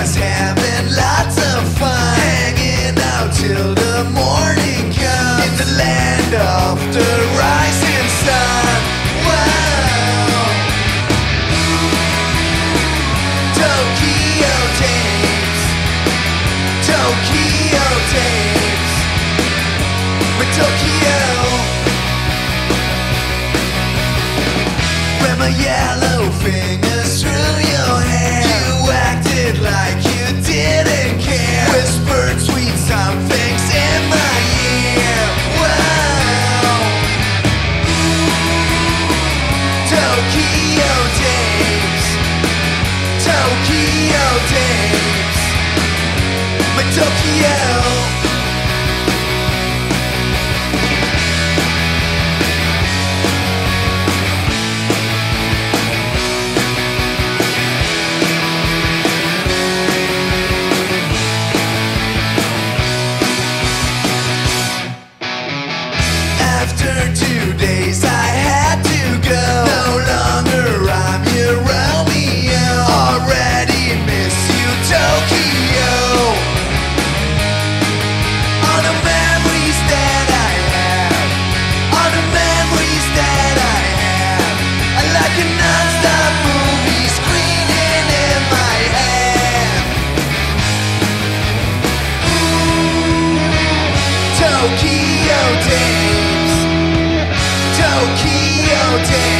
us having lots of fun. Hanging out till the morning comes. In the land rising sun. Wow. Tokyo Tapes Tokyo Tapes With Tokyo. Where my yellow fingers through your hair. After two days Tokyo Days. Tokyo Days.